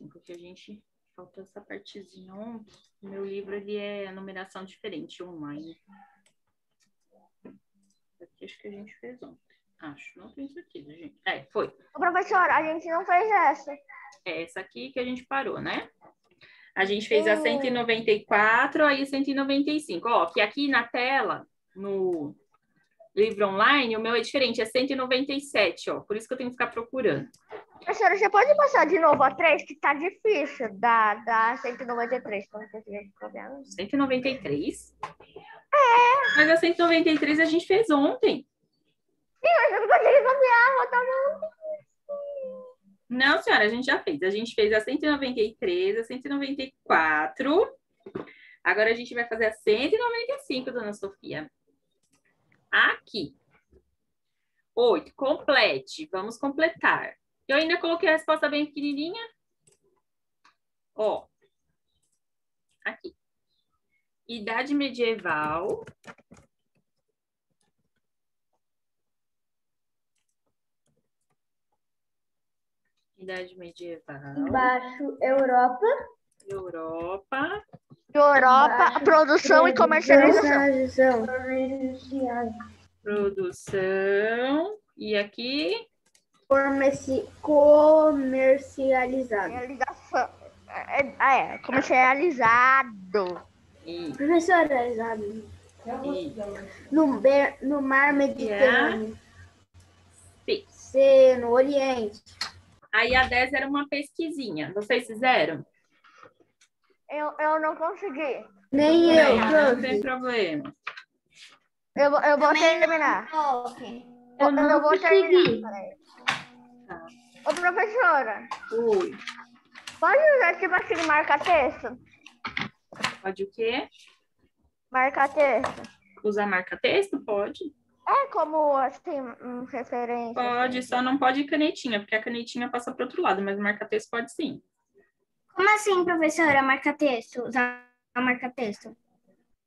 cinco que a gente faltou essa partezinha ontem. O meu livro ele é a numeração diferente online. Aqui acho que a gente fez ontem. Acho, não tenho certeza, gente. É, foi. Ô, professora, a gente não fez essa. É essa aqui que a gente parou, né? A gente fez a 194, aí 195. Ó, que aqui na tela, no livro online, o meu é diferente, é 197, ó. Por isso que eu tenho que ficar procurando. Professora, você pode passar de novo a 3, que tá difícil, da, da 193, como você tiver problema. 193? É. Mas a 193 a gente fez ontem. Sim, mas eu não consegui copiar, vou tomar não, senhora, a gente já fez. A gente fez a 193, a 194. Agora a gente vai fazer a 195, dona Sofia. Aqui. Oito. Complete. Vamos completar. Eu ainda coloquei a resposta bem pequenininha. Ó. Aqui. Idade medieval. Idade medieval. Embaixo, Europa. Europa. Europa, produção e comercialização. Produção. E aqui? Comerci comercializado. É, é, comercializado. E... Professora, exato. No, no mar Mediterrâneo. Sim. C, no Oriente. Aí a 10 era uma pesquisinha. Vocês fizeram? Eu, eu não consegui. Nem eu. Não, não tem problema. Eu, eu vou terminar. Eu, eu não, vou consegui. terminar. Tá. Ô, professora. Oi. Pode usar tipo assim, marca texto? Pode o quê? Marca texto. Usar marca texto? Pode. É como, assim, um referência. Pode, assim. só não pode canetinha, porque a canetinha passa para outro lado, mas marca-texto pode sim. Como assim, professora, marca-texto? Usar marca-texto?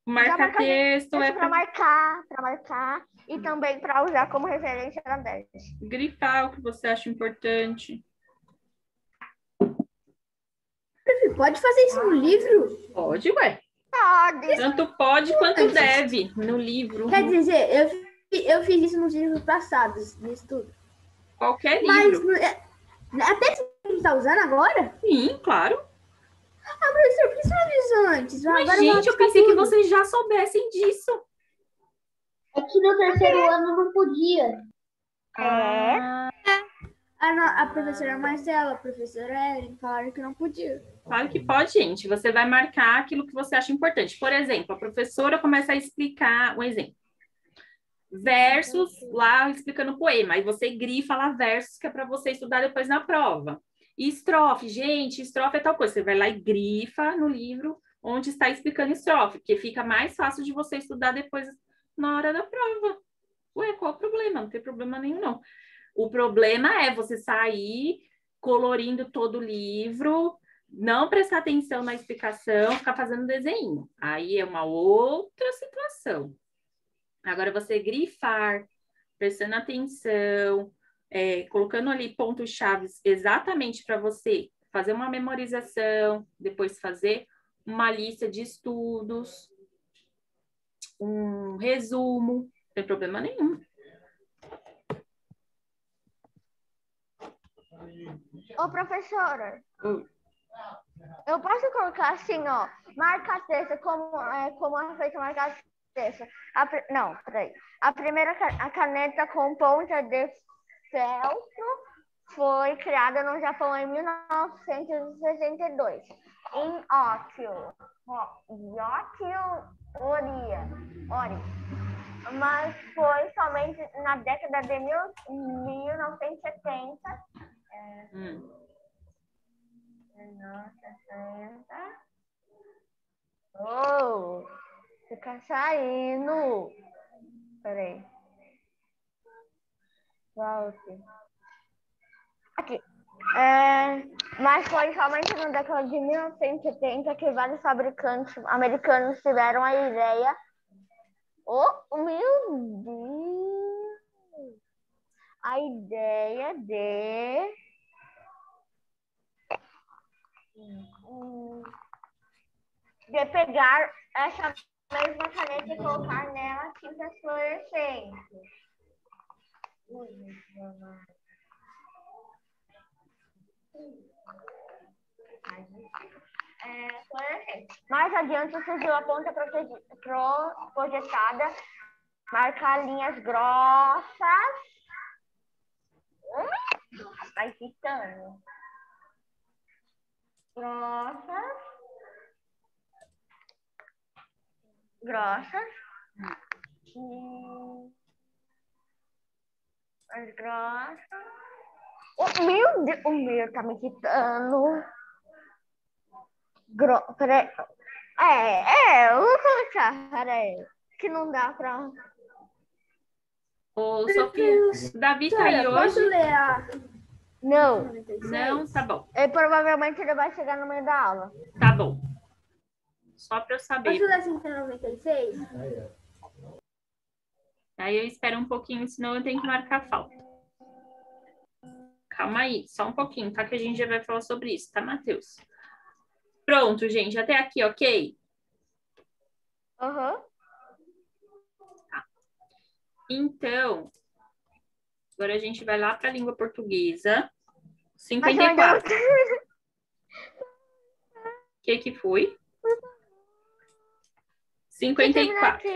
Marca-texto é para marcar, para marcar e também para usar como referência na 10. Grifar o que você acha importante. Pode fazer isso no livro? Pode, ué. Pode. Tanto pode quanto deve no livro. Quer dizer, eu eu fiz isso nos livros passados, no estudo. Qualquer livro. Mas até que você está usando agora? Sim, claro. Ah, professor, por que você não avisou antes? Mas, agora gente, eu pensei tudo. que vocês já soubessem disso. É que no terceiro ano não podia. É? A, a professora Marcela, a professora Ellen falaram que não podia. Claro que pode, gente. Você vai marcar aquilo que você acha importante. Por exemplo, a professora começa a explicar um exemplo versos lá explicando poema. Aí você grifa lá versos que é para você estudar depois na prova. E estrofe, gente, estrofe é tal coisa. Você vai lá e grifa no livro onde está explicando estrofe, porque fica mais fácil de você estudar depois na hora da prova. Ué, qual o problema? Não tem problema nenhum, não. O problema é você sair colorindo todo o livro, não prestar atenção na explicação, ficar fazendo desenho. Aí é uma outra situação. Agora, você grifar, prestando atenção, é, colocando ali pontos chaves exatamente para você fazer uma memorização, depois fazer uma lista de estudos, um resumo, não tem problema nenhum. Ô, professora, eu posso colocar assim, ó, marca texto como, é, como é feito marcar Deixa. A, não, peraí. A primeira a caneta com ponta de feltro foi criada no Japão em 1962, em Ótio. Ótio Oria. Ori. Mas foi somente na década de mil, 1970. É, hum. 1960. Oh! Fica saindo. Peraí. Volte. Aqui. É, mas foi somente na década de 1970 que vários fabricantes americanos tiveram a ideia. Oh, meu Deus! a ideia de de pegar essa mesma caneta e colocar nela tintas fluorescentes. É, Mais adiante surgiu a ponta projetada, marcar linhas grossas. Está excitando. Grossas. Grossas. Mais grossas. Oh, meu Deus, o meu tá me quitando. Gro... Peraí. É, é, eu vou colocar, peraí. Que não dá pra. Ô, Sofia, Davi tá aí hoje? ler a... Não. Não, tá bom. Ele provavelmente ele vai chegar no meio da aula. Tá bom. Só pra eu saber. Posso ler 196? Aí eu espero um pouquinho, senão eu tenho que marcar falta. Calma aí, só um pouquinho, tá? Que a gente já vai falar sobre isso, tá, Matheus? Pronto, gente, até aqui, ok? Aham. Uhum. Tá. Então, agora a gente vai lá para a língua portuguesa. 54. O que que foi? 54.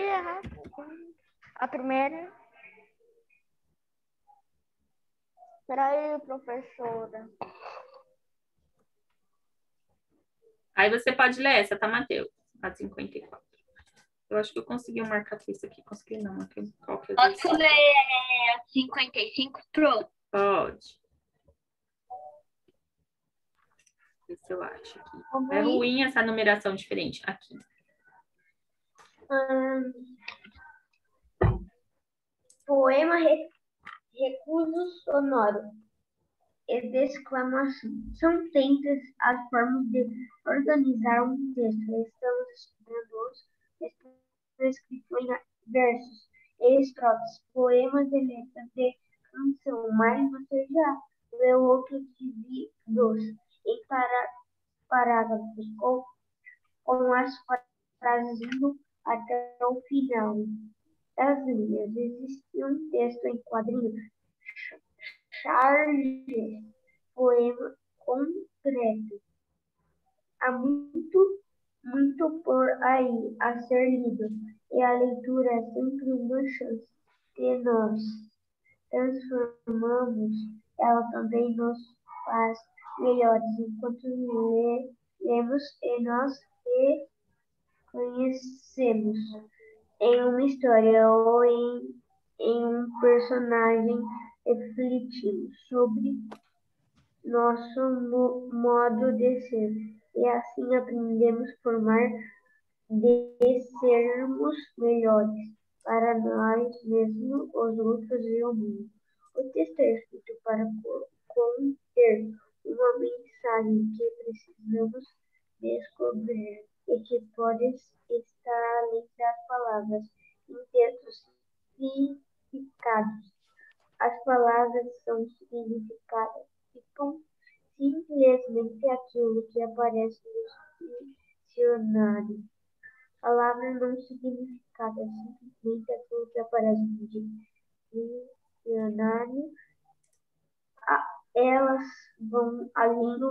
A primeira. Peraí, professora. Aí você pode ler essa, tá, Matheus? A 54. Eu acho que eu consegui marcar isso aqui. Consegui não, aqui. Qual que é Posso ler a 55? Pronto. Pode. Ver se eu acho aqui. É ruim essa numeração diferente. Aqui. Poema Recuso sonoro e exclamação. São tantas as formas de organizar um texto. Estamos estudando os escritos em versos estrofes, poemas e letras de canção, mas você já leu outros divididos em parágrafos com, com as frases indo até o final das linhas. Existe um texto em quadrinho, Charles, poema concreto. Há muito, muito por aí a ser lido, e a leitura é sempre uma chance de nós transformamos, ela também nos faz melhores enquanto le, lemos e nós reconhecemos em uma história ou em, em um personagem refletimos sobre nosso modo de ser e assim aprendemos a formar de sermos melhores para nós mesmos, os outros e o mundo. O texto é escrito para conter uma mensagem que precisamos descobrir e que pode estar além das palavras em textos significados. As palavras são significadas, ficam simplesmente aquilo que aparece no dicionário. Palavra não significada, simplesmente aquilo que aparece no dicionário. Elas vão além do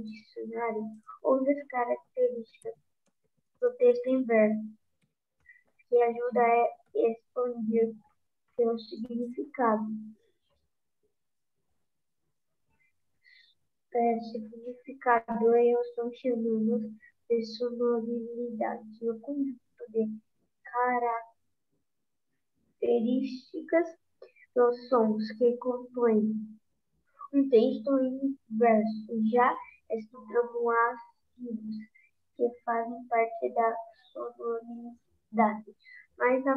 dicionário outras características do texto em verso, que ajuda a expandir seu significado. É, significado eu estou chamando de sonoridade, o conjunto de características dos sons que compõem um texto em verso. Já estudamos as que fazem parte da sonoridade, mas há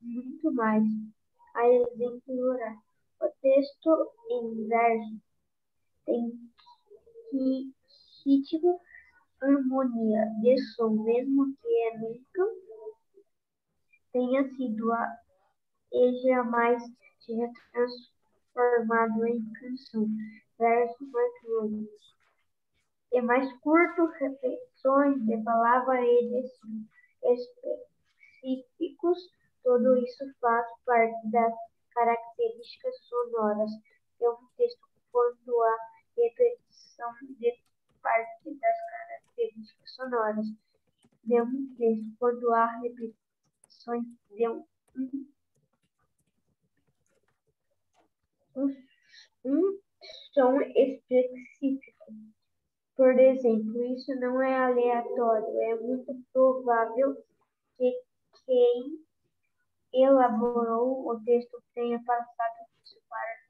muito mais. A exemplo oral. O texto em verso tem ritmo, harmonia de som, mesmo que é nunca tenha sido e jamais tinha transformado em canção. Verso mais longos e mais curto, repetições de palavras específicos. Tudo isso faz parte das características sonoras de um texto quando a repetição de parte das características sonoras de um texto quando há repetições de um, um, um som específico. Por exemplo, isso não é aleatório, é muito provável que quem elaborou o texto tenha passado isso para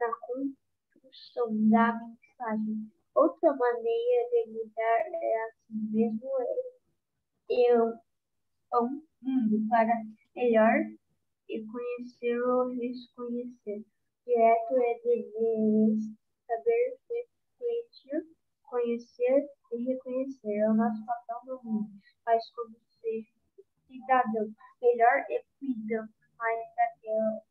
na construção da mensagem. Outra maneira de lidar é assim mesmo eu um mundo para melhor e conhecer ou desconhecer. Direto é dever saber refletir conhecer e reconhecer. É o nosso papel no mundo, mas como ser cidadão melhor e cuidam mais daquela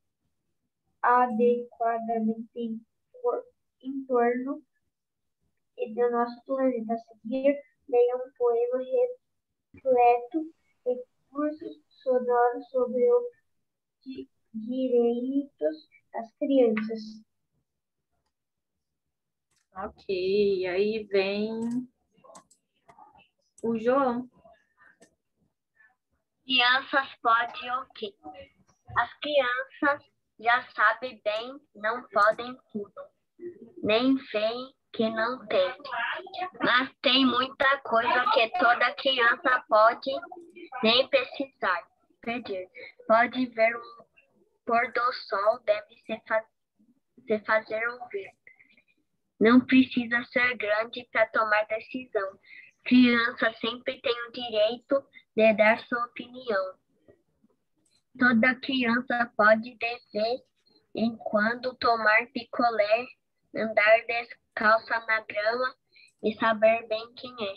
adequadamente em, por, em torno e do nosso planeta. A seguir, leia um poema repleto de cursos sonoros sobre os direitos das crianças. Ok, aí vem o João. Crianças pode o quê? As crianças já sabem bem, não podem tudo. Nem veem que não tem. Mas tem muita coisa que toda criança pode nem precisar pedir. Pode ver um pôr do sol, deve se, se fazer ouvir. Não precisa ser grande para tomar decisão. Criança sempre tem o direito de dar sua opinião. Toda criança pode dever, enquanto tomar picolé, andar descalça na grama e saber bem quem é.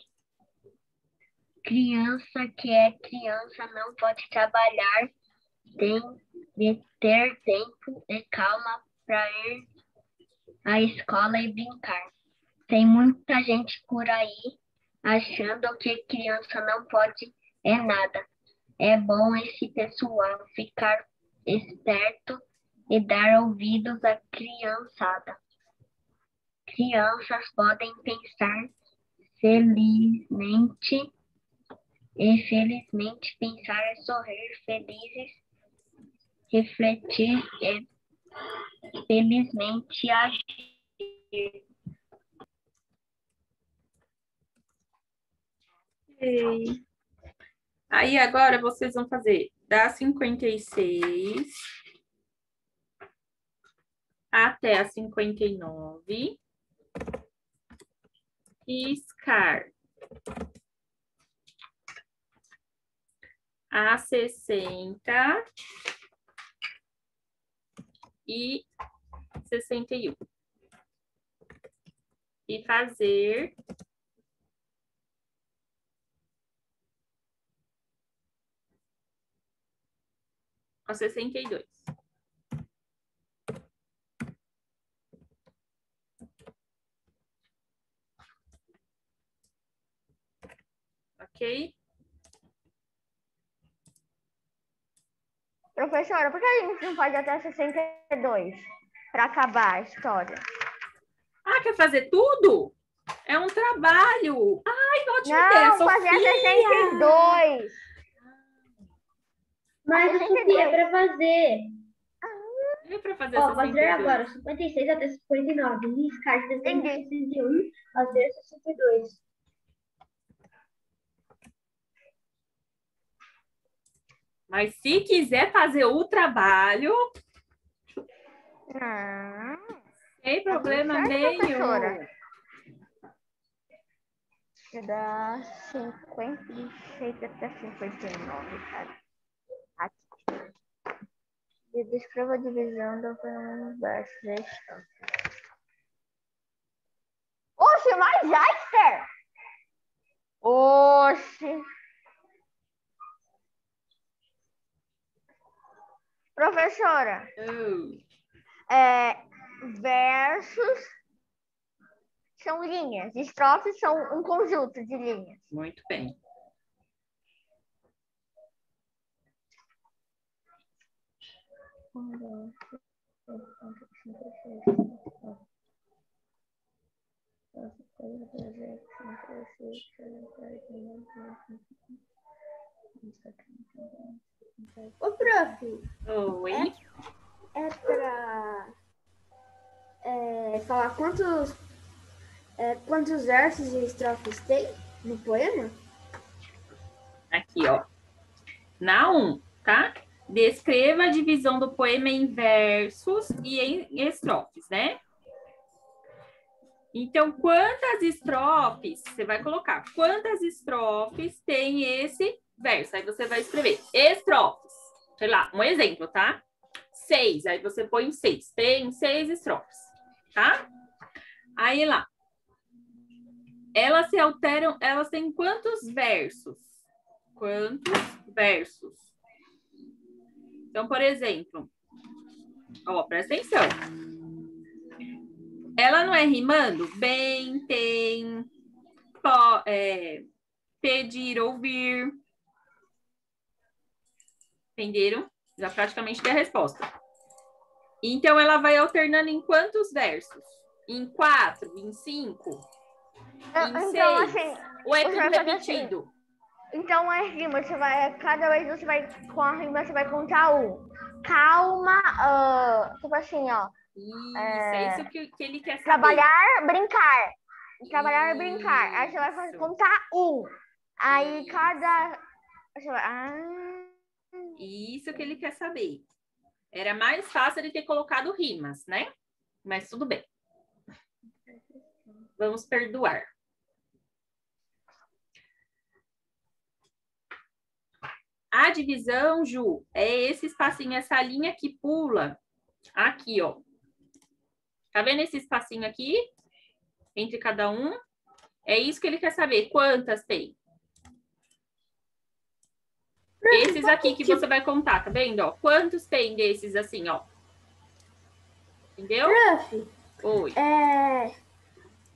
Criança que é criança não pode trabalhar, tem de ter tempo e calma para ir à escola e brincar. Tem muita gente por aí achando que criança não pode é nada. É bom esse pessoal ficar esperto e dar ouvidos à criançada. Crianças podem pensar felizmente e felizmente pensar é sorrir felizes, refletir e felizmente agir. Aí agora vocês vão fazer da 56 até a 59. Riscar. A 60 e 61. E fazer a 62. Ok? Professora, por que a gente não faz até 62 para acabar a história? Ah, quer fazer tudo? É um trabalho. Ai, não, ideia, Não, fazer a 62. Mas o Sofia é para fazer. É para fazer Ó, 62. fazer agora 56 até 59. Riscar de 61 fazer 62. Mas se quiser fazer o trabalho, Não. sem problema nenhum. professora. Da 56 até 59, cara. Aqui. E descreva a divisão do verso da história. Oxe, mas Jaster! Oxe! Professora, Oh, é, versos são linhas, estrofes são um conjunto de linhas. muito bem. Ô, prof, Oi. é pra é, falar quantos, é, quantos versos e estrofes tem no poema? Aqui, ó. Na 1, tá? Descreva a divisão do poema em versos e em estrofes, né? Então, quantas estrofes você vai colocar? Quantas estrofes tem esse verso? Aí você vai escrever estrofes. Sei lá, um exemplo, tá? Seis. Aí você põe seis. Tem seis estrofes, tá? Aí lá. Elas se alteram, elas têm quantos versos? Quantos versos? Então, por exemplo, ó, presta atenção. Ela não é rimando? Bem, tem, é, pedir, ouvir. Entenderam? Já praticamente dei a resposta. Então, ela vai alternando em quantos versos? Em quatro? Em cinco? Em Então, seis? assim, Ou é tudo fazer assim. repetido? então as rimas, você vai, cada vez você vai, com a rima, você vai contar um. Calma, ah, tipo assim, ó. Isso, é, É, isso que, que ele quer saber. Trabalhar, brincar. Trabalhar, brincar. Aí você vai fazer- Isso. contar um. Aí Isso. cada. Você vai. Ah, Isso que ele quer saber. Era mais fácil ele ter colocado rimas, né? Mas tudo bem. Vamos perdoar. A divisão, Ju, é esse espacinho, essa linha que pula aqui, ó. Tá vendo esse espacinho aqui? Entre cada um? É isso que ele quer saber. Quantas tem? Esses aqui que você vai contar, tá vendo? Ó, quantos tem desses assim, ó? Entendeu? Prof, Oi. é,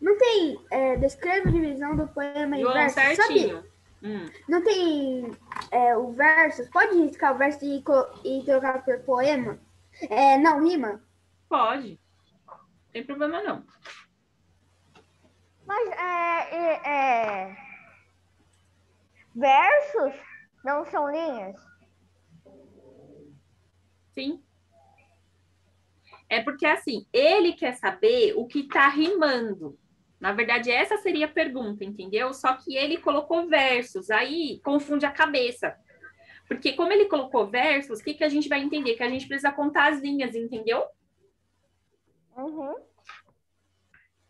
não tem. É, descreve a divisão do poema em versos. Sabe? certinho. Hum, Não tem é, o verso? Pode riscar o verso e, e trocar por poema? É, não, rima. pode. Não tem problema não. mas é, é, é, Versos não são linhas? Sim. É porque assim, ele quer saber o que tá rimando. Na verdade, essa seria a pergunta, entendeu? Só que ele colocou versos, aí confunde a cabeça. Porque como ele colocou versos, o que, que a gente vai entender? Que a gente precisa contar as linhas, entendeu? Uhum.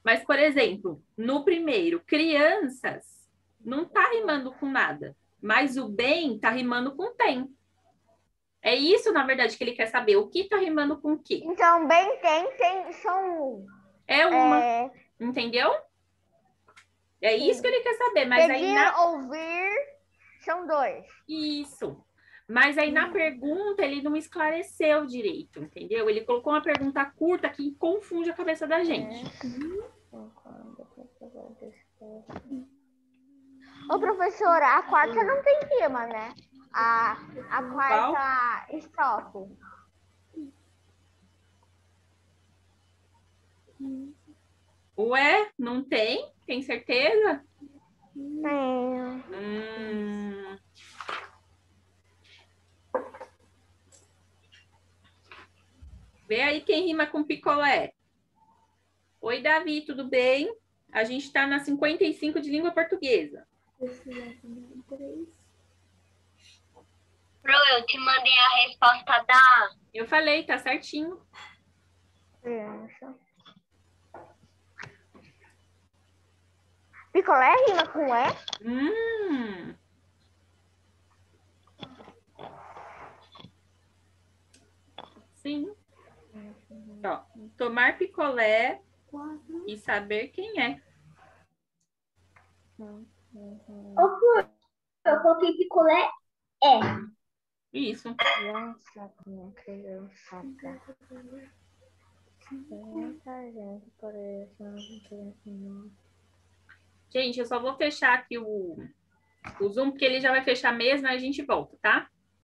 Mas, por exemplo, no primeiro, crianças, não tá rimando com nada. Mas o bem tá rimando com tem. É isso, na verdade, que ele quer saber. O que tá rimando com o quê? Então, bem tem, tem, são. É uma, É, entendeu? É isso que ele quer saber. Mas aí pedir, na... ouvir, são dois. Isso. Mas aí na pergunta ele não esclareceu direito, entendeu? Ele colocou uma pergunta curta que confunde a cabeça da gente. Ô, professora, a quarta não tem rima, né? A, a quarta estrofe. Ué, não tem? Tem certeza? Tem. Hum. Vê aí quem rima com picolé. Oi, Davi, tudo bem? A gente está na 55 de língua portuguesa. Pro, eu te mandei a resposta da. Eu falei, tá certinho. Criança. Picolé rima com é? Hum. Sim. Ó, tomar picolé e saber quem é. Ô, Flor, eu coloquei picolé é. Isso. Criança criançada. Por. Gente, eu só vou fechar aqui o, o Zoom, porque ele já vai fechar mesmo, aí a gente volta, tá?